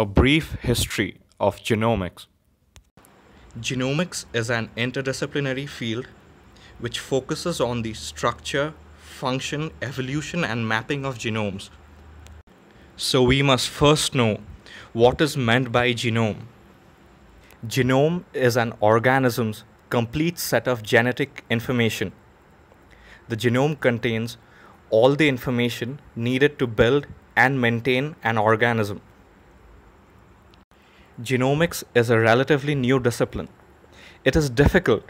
A brief history of genomics. Genomics is an interdisciplinary field which focuses on the structure, function, evolution, and mapping of genomes. So, we must first know what is meant by genome. Genome is an organism's complete set of genetic information. The genome contains all the information needed to build and maintain an organism. Genomics is a relatively new discipline. It is difficult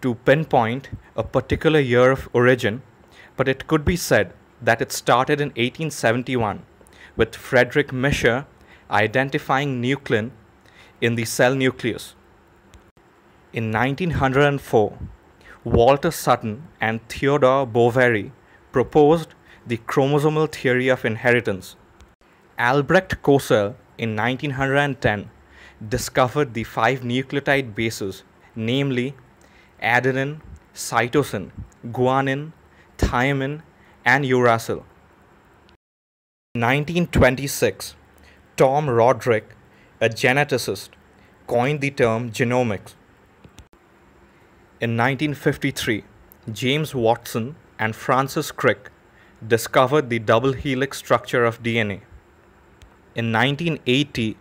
to pinpoint a particular year of origin, but it could be said that it started in 1871 with Frederick Miescher identifying nuclein in the cell nucleus. In 1904, Walter Sutton and Theodore Boveri proposed the chromosomal theory of inheritance. Albrecht Kossel in 1910 discovered the five nucleotide bases, namely adenine, cytosine, guanine, thymine, and uracil. In 1926, Tom Roderick, a geneticist, coined the term genomics. In 1953, James Watson and Francis Crick discovered the double helix structure of DNA. In 1980,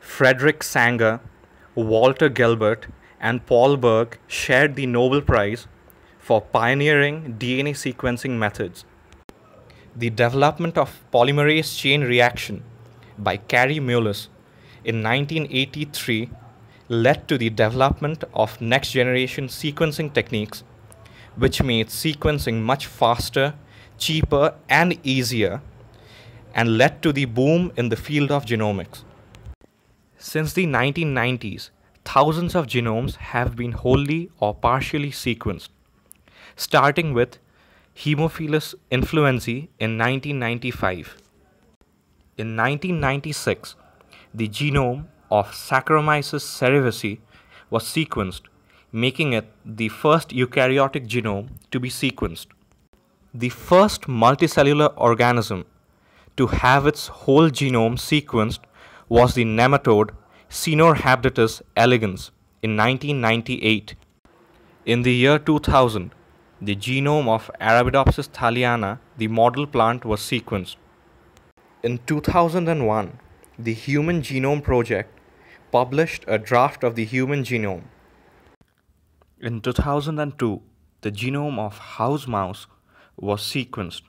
Frederick Sanger, Walter Gilbert, and Paul Berg shared the Nobel Prize for pioneering DNA sequencing methods. The development of polymerase chain reaction by Kary Mullis in 1983 led to the development of next generation sequencing techniques, which made sequencing much faster, cheaper, and easier and led to the boom in the field of genomics. Since the 1990s, thousands of genomes have been wholly or partially sequenced, starting with Haemophilus influenzae in 1995. In 1996, the genome of Saccharomyces cerevisiae was sequenced, making it the first eukaryotic genome to be sequenced. The first multicellular organism to have its whole genome sequenced was the nematode Caenorhabditis elegans in 1998. In the year 2000, the genome of Arabidopsis thaliana, the model plant, was sequenced. In 2001, the Human Genome Project published a draft of the human genome. In 2002, the genome of house mouse was sequenced.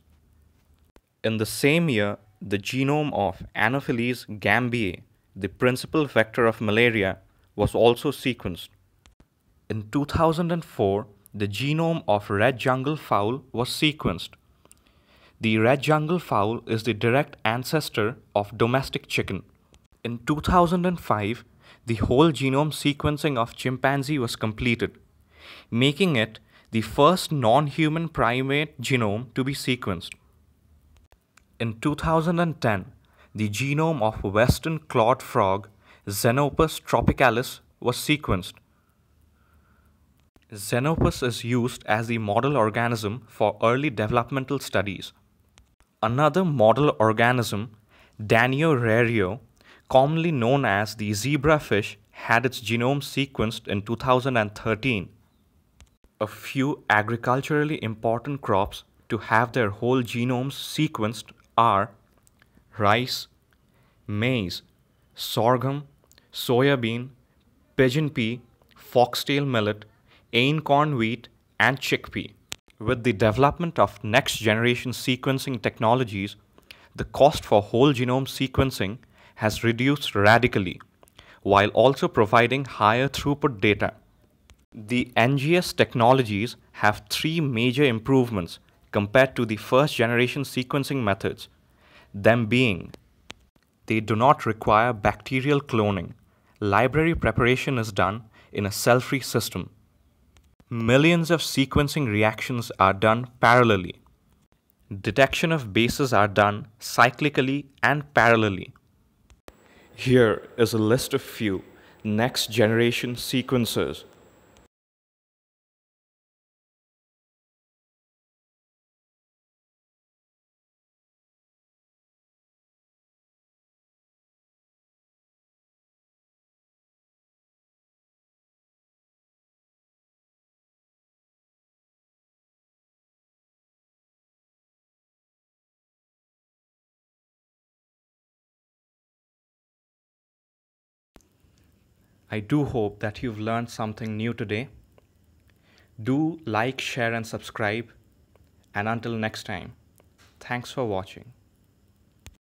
In the same year, the genome of Anopheles gambiae, the principal vector of malaria, was also sequenced. In 2004, the genome of red jungle fowl was sequenced. The red jungle fowl is the direct ancestor of domestic chicken. In 2005, the whole genome sequencing of chimpanzee was completed, making it the first non-human primate genome to be sequenced. In 2010, the genome of western clawed frog Xenopus tropicalis was sequenced. Xenopus is used as the model organism for early developmental studies. Another model organism, Danio rerio, commonly known as the zebrafish, had its genome sequenced in 2013. A few agriculturally important crops to have their whole genomes sequenced are rice, maize, sorghum, soya bean, pigeon pea, foxtail millet, einkorn wheat, and chickpea. With the development of next generation sequencing technologies, the cost for whole genome sequencing has reduced radically, while also providing higher throughput data. The NGS technologies have three major improvements compared to the first generation sequencing methods, them being they do not require bacterial cloning. Library preparation is done in a cell-free system. Millions of sequencing reactions are done parallelly. Detection of bases are done cyclically and parallelly. Here is a list of few next generation sequencers I do hope that you've learned something new today. Do like, share, and subscribe. And until next time, thanks for watching.